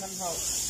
很好。